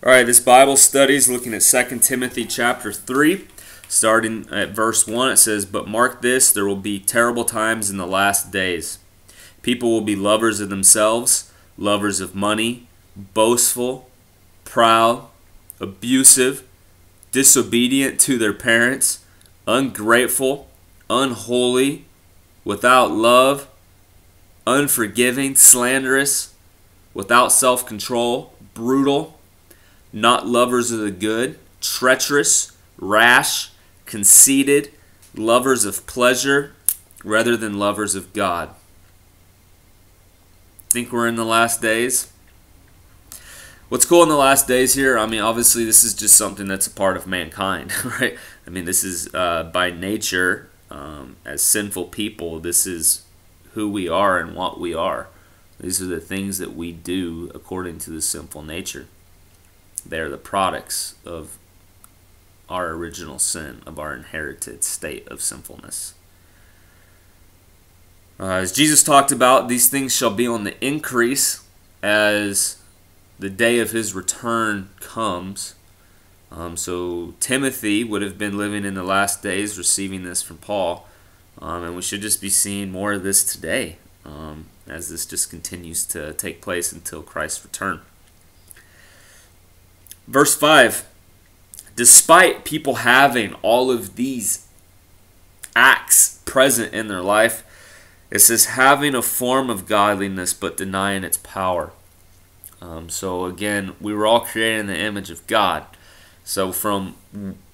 All right, this Bible study is looking at 2 Timothy chapter 3, starting at verse 1. It says, But mark this, there will be terrible times in the last days. People will be lovers of themselves, lovers of money, boastful, proud, abusive, disobedient to their parents, ungrateful, unholy, without love, unforgiving, slanderous, without self control, brutal not lovers of the good, treacherous, rash, conceited, lovers of pleasure rather than lovers of God. Think we're in the last days? What's cool in the last days here, I mean, obviously, this is just something that's a part of mankind, right? I mean, this is uh, by nature, um, as sinful people, this is who we are and what we are. These are the things that we do according to the sinful nature. They're the products of our original sin, of our inherited state of sinfulness. Uh, as Jesus talked about, these things shall be on the increase as the day of his return comes. Um, so Timothy would have been living in the last days, receiving this from Paul. Um, and we should just be seeing more of this today um, as this just continues to take place until Christ's return. Verse 5 Despite people having all of these acts present in their life, it says having a form of godliness but denying its power. Um, so again, we were all created in the image of God. So from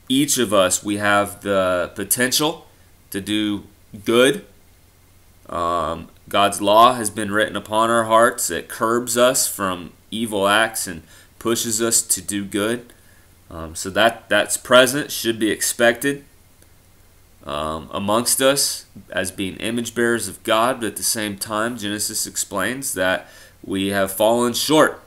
each of us, we have the potential to do good. Um, God's law has been written upon our hearts. It curbs us from evil acts and pushes us to do good. Um, so that that's present, should be expected um, amongst us as being image bearers of God. But at the same time, Genesis explains that we have fallen short,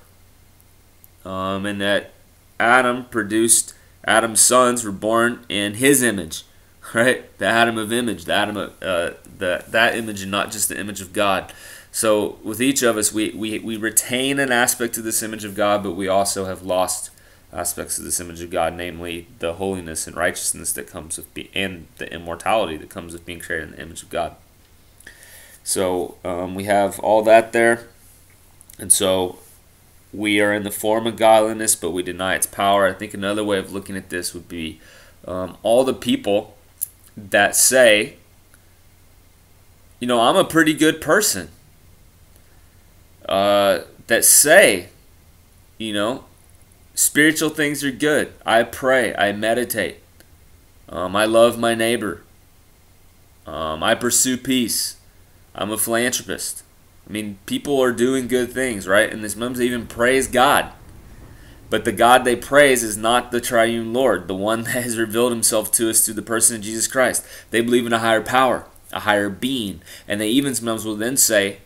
um, and that Adam produced Adam's sons were born in His image, right? The Adam of image, the Adam of uh, the, that image, and not just the image of God. So with each of us, we, we, we retain an aspect of this image of God, but we also have lost aspects of this image of God, namely the holiness and righteousness that comes with be, and the immortality that comes with being created in the image of God. So um, we have all that there, and so we are in the form of godliness, but we deny its power. I think another way of looking at this would be um, all the people that say, you know, I'm a pretty good person uh, that say, you know, spiritual things are good. I pray, I meditate, um, I love my neighbor, um, I pursue peace, I'm a philanthropist. I mean, people are doing good things, right? And this mums even praise God. But the God they praise is not the triune Lord, the one that has revealed himself to us through the person of Jesus Christ. They believe in a higher power, a higher being. And they even sometimes will then say,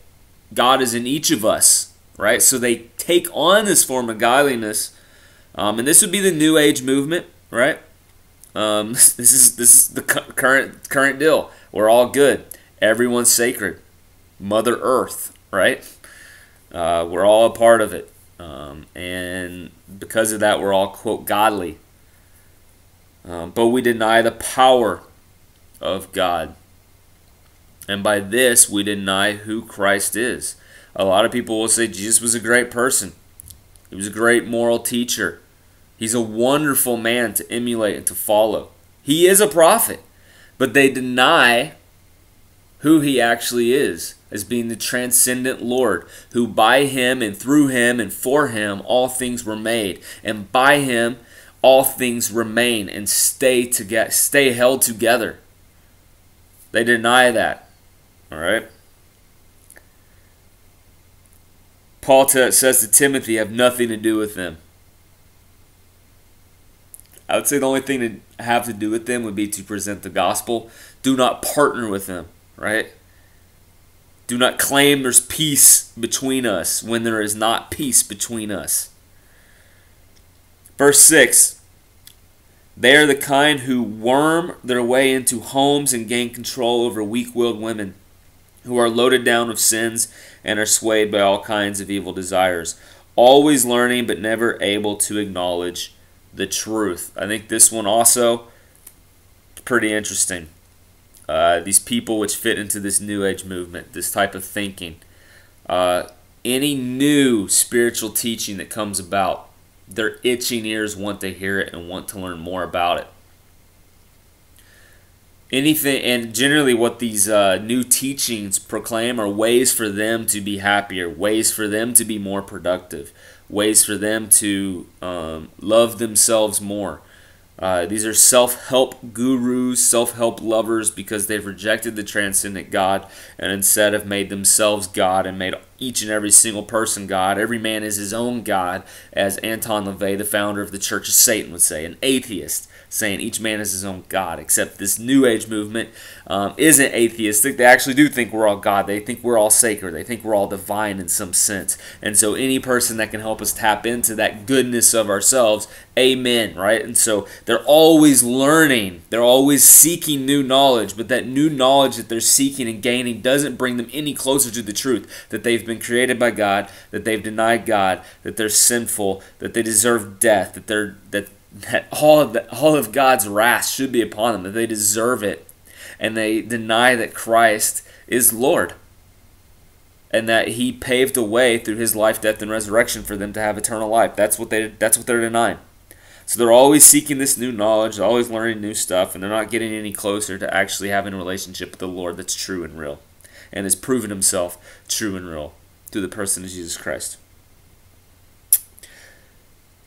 God is in each of us, right? So they take on this form of godliness, um, and this would be the New Age movement, right? Um, this is this is the current current deal. We're all good. Everyone's sacred. Mother Earth, right? Uh, we're all a part of it, um, and because of that, we're all quote godly. Um, but we deny the power of God. And by this, we deny who Christ is. A lot of people will say Jesus was a great person, he was a great moral teacher. He's a wonderful man to emulate and to follow. He is a prophet, but they deny who he actually is as being the transcendent Lord, who by him and through him and for him all things were made, and by him all things remain and stay together, stay held together. They deny that. All right. Paul t- says to Timothy, have nothing to do with them. I would say the only thing to have to do with them would be to present the gospel. Do not partner with them, right? Do not claim there's peace between us when there is not peace between us. Verse 6 They are the kind who worm their way into homes and gain control over weak willed women who are loaded down with sins and are swayed by all kinds of evil desires. always learning but never able to acknowledge the truth. I think this one also pretty interesting. Uh, these people which fit into this New Age movement, this type of thinking. Uh, any new spiritual teaching that comes about, their itching ears want to hear it and want to learn more about it. Anything, and generally, what these uh, new teachings proclaim are ways for them to be happier, ways for them to be more productive, ways for them to um, love themselves more. Uh, these are self help gurus, self help lovers because they've rejected the transcendent God and instead have made themselves God and made each and every single person God. Every man is his own God, as Anton LaVey, the founder of the Church of Satan, would say, an atheist saying each man is his own God. Except this New Age movement um, isn't atheistic. They actually do think we're all God. They think we're all sacred. They think we're all divine in some sense. And so any person that can help us tap into that goodness of ourselves, amen, right? And so they're always learning. They're always seeking new knowledge. But that new knowledge that they're seeking and gaining doesn't bring them any closer to the truth that they've been created by God, that they've denied God, that they're sinful, that they deserve death, that they're that that all of the, all of God's wrath should be upon them, that they deserve it, and they deny that Christ is Lord, and that He paved a way through His life, death, and resurrection for them to have eternal life. That's what they that's what they're denying. So they're always seeking this new knowledge, they're always learning new stuff, and they're not getting any closer to actually having a relationship with the Lord that's true and real, and has proven Himself true and real through the person of Jesus Christ.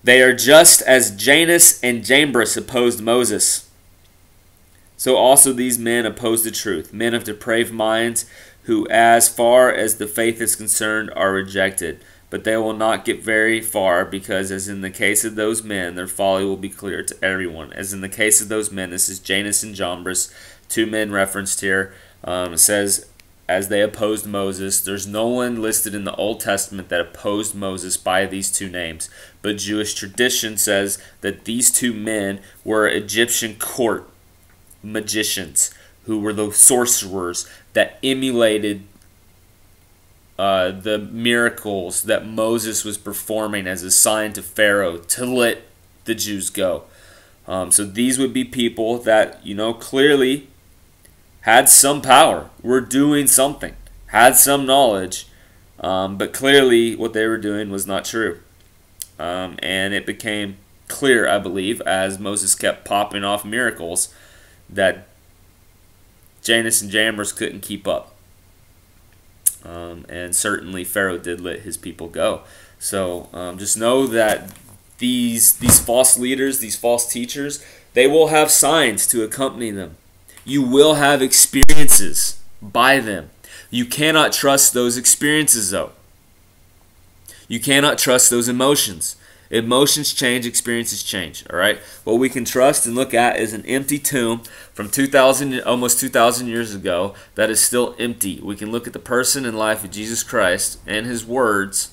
They are just as Jannes and Jambres opposed Moses. So also these men oppose the truth, men of depraved minds, who, as far as the faith is concerned, are rejected. But they will not get very far, because as in the case of those men, their folly will be clear to everyone. As in the case of those men, this is Jannes and Jambres, two men referenced here. Um, it says, as they opposed Moses. There's no one listed in the Old Testament that opposed Moses by these two names, but Jewish tradition says that these two men were Egyptian court magicians who were the sorcerers that emulated uh, the miracles that Moses was performing as a sign to Pharaoh to let the Jews go. Um, so these would be people that, you know, clearly had some power, were doing something, had some knowledge, um, but clearly what they were doing was not true. Um, and it became clear, I believe, as Moses kept popping off miracles, that Jannes and Jambres couldn't keep up. Um, and certainly Pharaoh did let his people go. So um, just know that these these false leaders, these false teachers, they will have signs to accompany them. You will have experiences by them. You cannot trust those experiences, though. You cannot trust those emotions. Emotions change, experiences change. All right. What we can trust and look at is an empty tomb from 2,000, almost 2,000 years ago, that is still empty. We can look at the person and life of Jesus Christ and His words,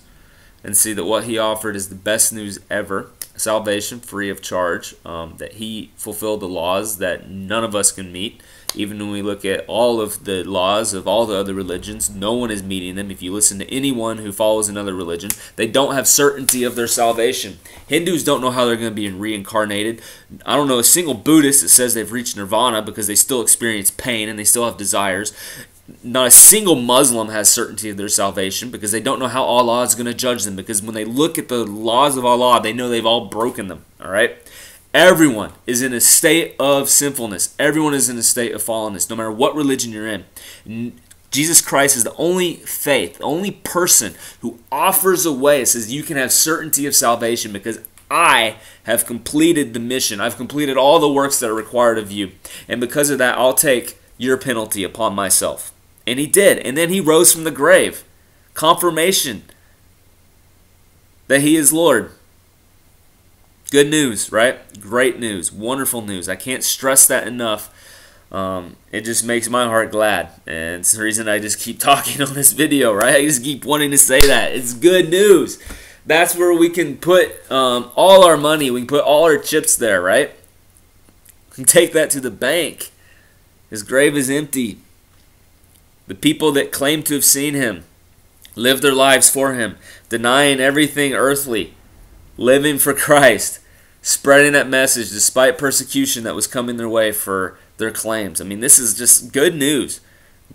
and see that what He offered is the best news ever salvation free of charge, um, that he fulfilled the laws that none of us can meet. Even when we look at all of the laws of all the other religions, no one is meeting them. If you listen to anyone who follows another religion, they don't have certainty of their salvation. Hindus don't know how they're going to be reincarnated. I don't know a single Buddhist that says they've reached nirvana because they still experience pain and they still have desires not a single Muslim has certainty of their salvation because they don't know how Allah is going to judge them. Because when they look at the laws of Allah, they know they've all broken them. All right? Everyone is in a state of sinfulness. Everyone is in a state of fallenness, no matter what religion you're in. Jesus Christ is the only faith, the only person who offers a way. Says you can have certainty of salvation because I have completed the mission. I've completed all the works that are required of you. And because of that, I'll take your penalty upon myself. And he did. And then he rose from the grave. Confirmation that he is Lord. Good news, right? Great news. Wonderful news. I can't stress that enough. Um, it just makes my heart glad. And it's the reason I just keep talking on this video, right? I just keep wanting to say that. It's good news. That's where we can put um, all our money. We can put all our chips there, right? Take that to the bank. His grave is empty. The people that claim to have seen him live their lives for Him, denying everything earthly, living for Christ, spreading that message despite persecution that was coming their way for their claims. I mean, this is just good news,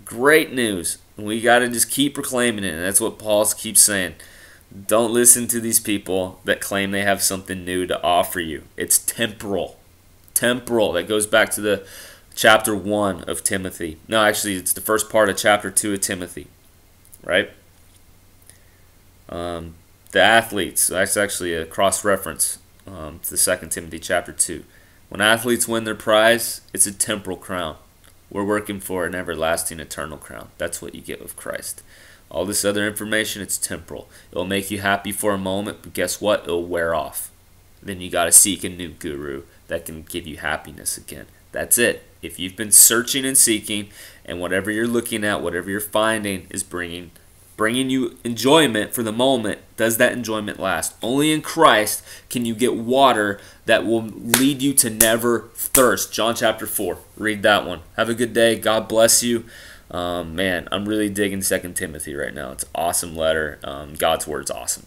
great news. We got to just keep proclaiming it, and that's what Paul keeps saying. Don't listen to these people that claim they have something new to offer you. It's temporal. Temporal. That goes back to the chapter 1 of Timothy. No, actually, it's the first part of chapter 2 of Timothy, right? Um, the athletes, that's actually a cross reference um, to the second Timothy chapter 2. When athletes win their prize, it's a temporal crown. We're working for an everlasting, eternal crown. That's what you get with Christ. All this other information, it's temporal. It'll make you happy for a moment, but guess what? It'll wear off. Then you got to seek a new guru that can give you happiness again. That's it. If you've been searching and seeking, and whatever you're looking at, whatever you're finding is bringing bringing you enjoyment for the moment, does that enjoyment last? Only in Christ can you get water that will lead you to never thirst. John chapter 4. Read that one. Have a good day. God bless you. Um, man, I'm really digging Second Timothy right now. It's an awesome letter. Um, God's word's awesome.